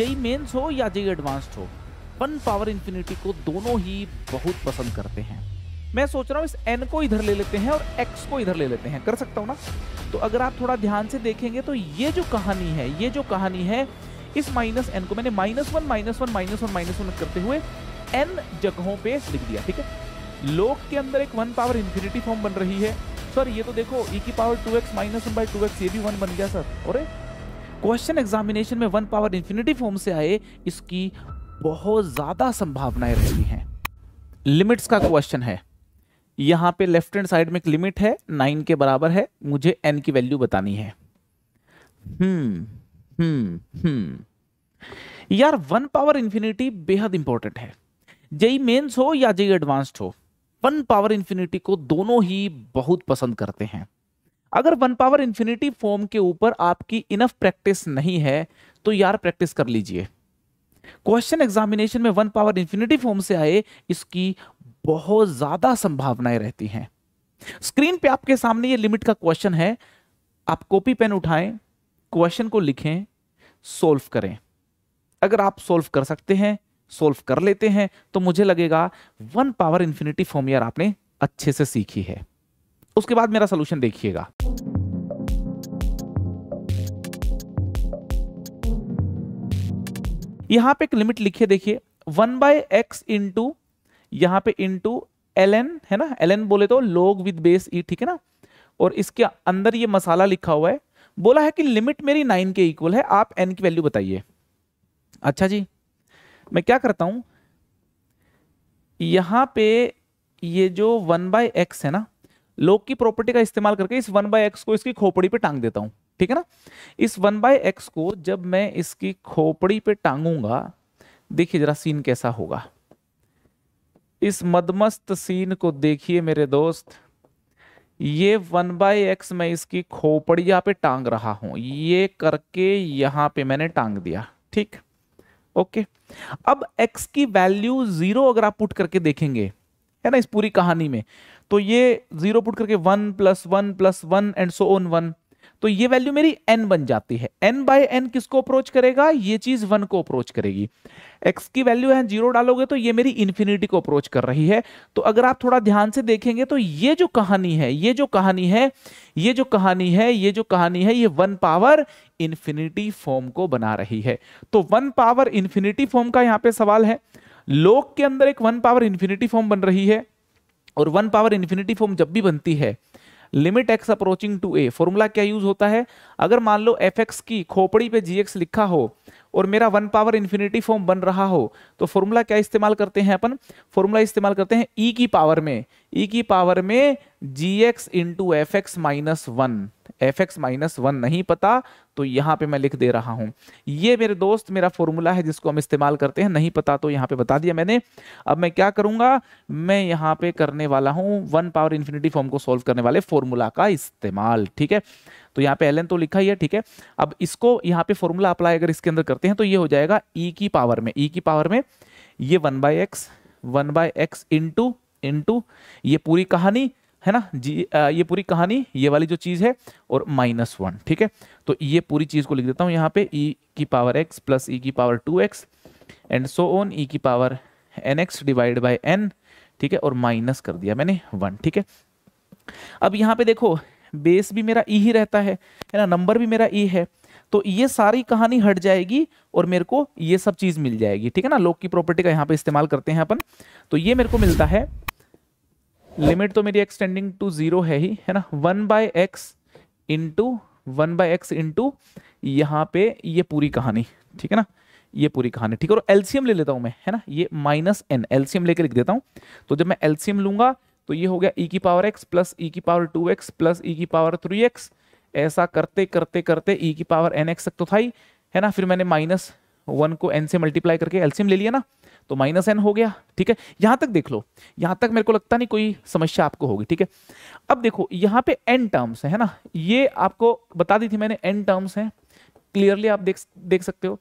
JEE Mains हो या JEE advanced हो वन पावर इंफिनिटी को दोनों ही बहुत पसंद करते हैं। मैं सोच रहा हूँ इस एन को इधर ले लेते हैं और एक्स को इधर ले लेते हैं। कर सकता हूँ ना? तो अगर आप थोड़ा ध्यान से देखेंगे तो ये जो कहानी है, ये जो कहानी है, इस माइनस एन को मैंने minus one minus one minus one minus one करते हुए एन जगहों पे लिख दिया, ठीक है? लोग के अंदर एक वन पावर इंफिनिटी फॉर्म बन रही है। सर ये तो देखो ई की power two x minus one by two x ये भी वन बन गया सर और क्वेश्चन एग्जामिनेशन में वन पावर इन्फिनिटी फॉर्म से आए, इसकी बहुत ज़्यादा संभावनाएँ रहती हैं। लिमिट्स का क्वेश्चन है। यहाँ पे लेफ़्ट हैंड साइड में एक लिमिट है नाइन के बराबर है, मुझे एन की वैल्यू बतानी है। हम्म हम्म हम्म यार वन पावर इन्फिनिटी बेहद इंपॉर्टेंट है। जेई मेन्स हो या जेई एडवांस्ड हो वन पावर इन्फिनिटी को दोनों ही बहुत पसंद करते हैं। अगर वन पावर इंफिनिटी फॉर्म के ऊपर आपकी इनफ प्रैक्टिस नहीं है तो यार प्रैक्टिस कर लीजिए। क्वेश्चन एग्जामिनेशन में वन पावर इंफिनिटी फॉर्म से आए, इसकी बहुत ज़्यादा संभावनाएँ रहती हैं। स्क्रीन पे आपके सामने ये लिमिट का क्वेश्चन है, आप कॉपी पेन उठाएँ, क्वेश्चन को लिखें, सोल्व करें। अगर आप सोल्व कर सकते हैं, सोल्व कर लेते हैं तो मुझे लगेगा वन पावर इंफिनिटी फॉर्म यार आपने अच्छे से सीखी है। उसके बाद मेरा सोल्यूशन देखिएगा। यहाँ पे एक लिमिट लिखिए, देखिए। वन बाय एक्स इंटू, यहाँ पे इंटू एल एन है ना? एल एन बोले तो लोग विद बेस ई ठीक है ना? और इसके अंदर ये मसाला लिखा हुआ है। बोला है कि लिमिट मेरी नाइन के इक्वल है। आप एन की वैल्यू बताइए। अच्छा जी, मैं क्या करता हूँ? यहाँ पे ये जो वन बाय एक्स है ना लोग की प्रॉपर्टी का इस्तेमाल करके इस वन बाय एक्स को इसकी खोपड़ी पे टांग देता हूँ, ठीक है ना? इस वन बाय एक्स को जब मैं इसकी खोपड़ी पे टांगूँगा, देखिए जरा सीन कैसा होगा। इस मदमस्त सीन को देखिए मेरे दोस्त, ये वन बाय एक्स मैं इसकी खोपड़िया पे टांग रहा हूँ, ये करके यहाँ पे मैंने टांग दिया, ठीक? ओके? अब एक्स की वैल्यू ज़ीरो अगर आप पुट करके देखेंगे है ना, इस पूरी कहानी में। तो ये ज़ीरो पुट करके one plus one plus one and so on one तो ये वैल्यू मेरी एन बन जाती है। n बाय एन किसको अप्रोच करेगा? ये चीज़ वन को अप्रोच करेगी। x की वैल्यू है ज़ीरो डालोगे तो ये मेरी इंफिनिटी को अप्रोच कर रही है। तो अगर आप थोड़ा ध्यान से देखेंगे तो ये जो कहानी है, ये जो कहानी है, ये जो कहानी है, ये जो कहानी है, ये वन पावर इंफिनिटी फॉर्म को बना रही है। तो वन पावर इंफिनिटी फॉर्म का यहाँ पे सवाल है लोग के अंदर एक वन पावर इन्फिनिटी फॉर्म बन रही है और वन पावर इन्फिनिटी फॉर्म जब भी बनती है limit x approaching to a formula क्या यूज़ होता है? अगर मान लो एफ़ एक्स की खोपड़ी पे जी एक्स लिखा हो और मेरा वन पावर इन्फिनिटी फॉर्म बन रहा हो तो फॉर्मूला क्या इस्तेमाल करते हैं अपन? फॉर्मूला इस्तेमाल करते हैं ई e की पावर में। ई e की पावर में g x into f x minus one f x minus one नहीं पता तो यहाँ पे मैं लिख दे रहा हूँ। ये मेरे दोस्त, मेरा फॉर्मूला है जिसको हम इस्तेमाल करते हैं, नहीं पता तो यहाँ पे बता दिया मैंने। अब मैं क्या करूँगा? मैं यहाँ पे करने वाला हूँ वन पावर इन्फिनिटी फॉर्म को सॉल्व करने वाले फॉर्मूला का इस्तेमाल, ठीक है? तो यहाँ पे एल तो लिखा ही है ठीक है? अब इसको यहाँ पे फॉर्मूला अप्लाई अगर इसके अंदर करते हैं तो ये हो जाएगा ई की पावर में ई की पावर में ये one by x one by x into into ये पूरी कहानी है ना? जी आ, ये पूरी कहानी ये वाली जो चीज़ है और माइनस वन ठीक है? तो ये पूरी चीज़ को लिख देता हूँ यहाँ पे ई की पावर एक्स प्लस ई की power two x and so on e की power n x divide by n ठीक है? और माइनस कर दिया मैंने वन ठीक है? अब यहाँ पे देखो बेस भी मेरा ई ही रहता है है ना? नंबर भी मेरा ई है तो ये सारी कहानी हट जाएगी और मेरे को ये सब चीज़ मिल जाएगी, ठीक है ना? लोग की प्रॉपर्टी का यहाँ पे इस्तेमाल करते हैं अपन। तो ये मेरे को मिलता है। लिमिट तो मेरी एक्सटेंडिंग टू ज़ीरो है ही, है ना? One by x into, one by x into यहाँ पे ये पूरी कहानी, ठीक है ना? ये पूरी कहानी, ठीक है? और एलसीएम ले लेता हूँ मैं, है ना? ये माइनस एन एलसीएम लेके लिख देता हूँ। तो जब मैं एलसीएम लूँगा तो ये हो गया ई की पावर एक्स प्लस ई की power two x plus e की पावर थ्री एक्स ऐसा करते करते करते ई की पावर एन एक्स तक तो था ही, है ना? फिर मैंने माइनस वन को एन से मल्टीप्लाई करके एलसीएम ले लिया ना? तो माइनस एन हो गया, ठीक है? यहाँ तक देख लो, यहाँ तक मेरे को लगता नहीं कोई समस्या आपको होगी, ठीक है? अब देखो, यहाँ पे एन टर्म्स है ना? ये आपको बता दी थी मैंने एन टर्म्स है। क्लियरली आप देख देख सकते हो।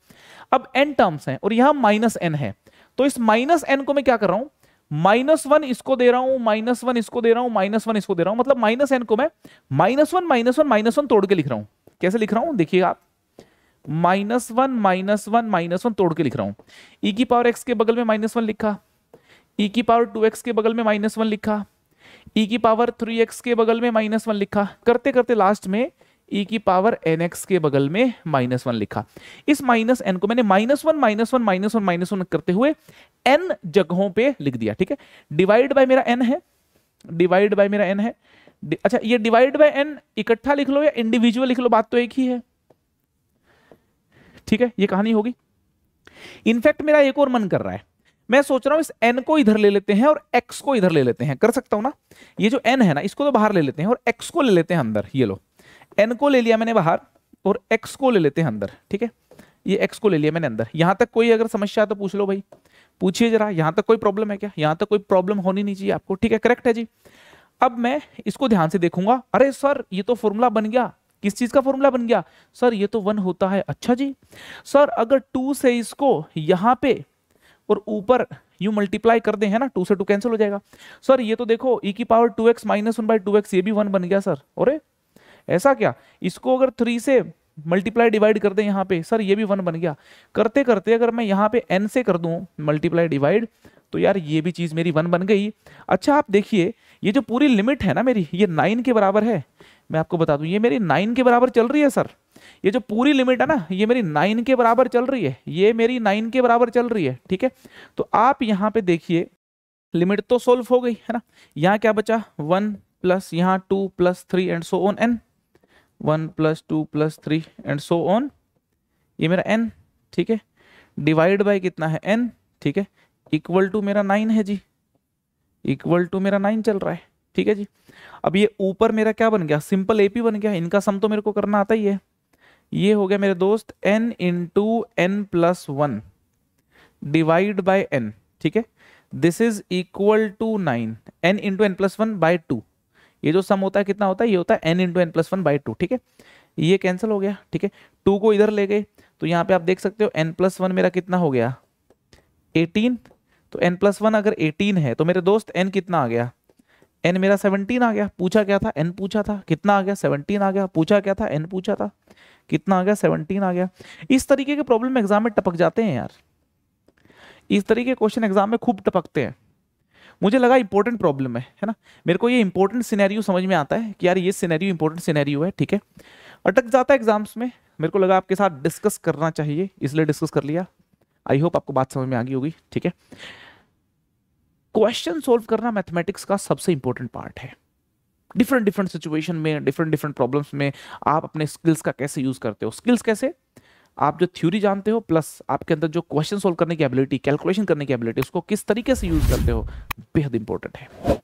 अब एन टर्म्स हैं और यहाँ माइनस एन है। तो इस माइनस एन को मैं क्या कर रहा हूँ? माइनस वन इसको दे रहा हूँ माइनस वन इसको दे रहा हूँ माइनस वन इसको दे रहा हूँ। मतलब माइनस एन को मैं minus one minus one minus one तोड़ के लिख रहा हूँ। कैसे लिख रहा हूँ? देखिए आप। Minus one minus one minus one तोड़ के लिख रहा हूँ। ई e की पावर एक्स के बगल में माइनस वन लिखा। ई e की पावर टू एक्स के बगल में माइनस वन लिखा। ई e की पावर थ्री एक्स के बगल में माइनस वन लिखा। करते करते लास्ट में ई की पावर एन एक्स के बगल में माइनस वन लिखा। इस माइनस एन को मैंने minus one minus one minus one minus one करते हुए एन जगहों पे लिख दिया, ठीक है? डिवाइड बाय मेरा एन है डिवाइड बाय मेरा एन है अच्छा ये डिवाइड बाय एन इकट्ठा लिख लो या इंडिविजुअल लिख लो, बात तो एक ही है। ठीक है? ये कहानी होगी। इनफैक्ट मेरा एक और मन कर रहा है। मैं सोच रहा हूँ इस एन को इधर ले लेते हैं और एक्स को इधर ले लेते हैं। कर सकता हूँ ना? ये जो एन है ना, इसको तो बाहर ले लेते हैं और एक्स को ले लेते हैं अंदर। ये लो। एन को ले लिया मैंने बाहर और एक्स को ले लेते हैं अंदर, ठीक है? ये एक्स को ले लिया मैंने अंदर। यहाँ तक कोई अगर समस्या है तो पूछ लो भाई। पूछिए जरा, यहाँ तक कोई प्रॉब्लम है क्या? यहाँ तक कोई प्रॉब्लम होनी नहीं चाहिए आपको, ठीक है? करेक्ट है जी। अब मैं इसको ध्यान से देखूँगा। अरे सर, ये तो फॉर्मूला बन गया। किस चीज़ का फॉर्मूला बन गया? सर, ये तो वन होता है। अच्छा जी। सर, अगर टू से इसको यहाँ पे और ऊपर यू मल्टीप्लाई कर दे, है ना? टू से टू कैंसिल हो जाएगा। सर, ये तो देखो ई e की power two x minus one by two x ये भी वन बन गया, सर। अरे ऐसा क्या? इसको अगर थ्री से मल्टीप्लाई डिवाइड कर दे यहाँ पे, सर ये भी वन बन गया। करते करते अगर मैं यहाँ पे एन से कर दूँ मल्टीप्लाई डिवाइड तो यार ये भी चीज़ मेरी वन बन गई। अच्छा आप देखिए, ये जो पूरी लिमिट है ना मेरी, ये नाइन के बराबर है। मैं आपको बता दूँ, ये मेरी नाइन के बराबर चल रही है, सर। ये जो पूरी लिमिट है ना, ये मेरी नाइन के बराबर चल रही है। ये मेरी नाइन के बराबर चल रही है, ठीक है? तो आप यहाँ पे देखिए लिमिट तो सोल्व हो गई, है ना? यहाँ क्या बचा? वन प्लस यहाँ two plus three and so on n one plus two plus three and so on. ये मेरा एन ठीक है? डिवाइड बाय कितना है एन ठीक है? इक्वल टू मेरा नाइन है जी। इक्वल टू मेरा नाइन चल रहा है, ठीक है जी? अब ये ऊपर मेरा क्या बन गया? सिंपल एपी बन गया। इनका सम तो मेरे को करना आता ही है। ये हो गया मेरे दोस्त n into n plus one divide by n ठीक है? This is equal to nine n into n plus one by two ये जो सम होता है, कितना होता है? ये होता है n into n plus one by two ठीक है? ये कैंसिल हो गया, ठीक है? टू को इधर ले गए तो यहाँ पे आप देख सकते हो एन प्लस वन मेरा कितना हो गया? एटीन तो एन प्लस वन अगर एटीन है तो मेरे दोस्त एन कितना आ गया? एन मेरा सेवनटीन आ गया। पूछा क्या था? एन पूछा था। कितना आ गया? सेवनटीन आ गया। पूछा क्या था? एन पूछा था। कितना आ गया? सेवनटीन आ गया। इस तरीके के प्रॉब्लम एग्ज़ाम में टपक जाते हैं यार। इस तरीके क्वेश्चन एग्ज़ाम में खूब टपकते हैं। मुझे लगा इंपॉर्टेंट प्रॉब्लम है है ना? मेरे को ये इंपॉर्टेंट सिनेरियो समझ में आता है कि यार ये सिनेरियो इंपॉर्टेंट सिनेरियो है, ठीक है? अटक जाता है एग्ज़ाम्स में, मेरे को लगा आपके साथ डिस्कस करना चाहिए, इसलिए डिस्कस कर लिया। आई होप आपको बात समझ में आ गई होगी, ठीक है? क्वेश्चन सोल्व करना मैथमेटिक्स का सबसे इंपॉर्टेंट पार्ट है। डिफरेंट डिफरेंट सिचुएशन में डिफरेंट डिफरेंट प्रॉब्लम्स में आप अपने स्किल्स का कैसे यूज़ करते हो? स्किल्स कैसे? आप जो थ्योरी जानते हो प्लस आपके अंदर जो क्वेश्चन सोल्व करने की एबिलिटी कैलकुलेशन करने की एबिलिटी उसको किस तरीके से यूज़ करते हो, बेहद इंपॉर्टेंट है।